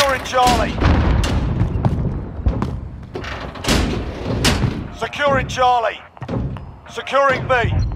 Securing Charlie. Securing Charlie. Securing B.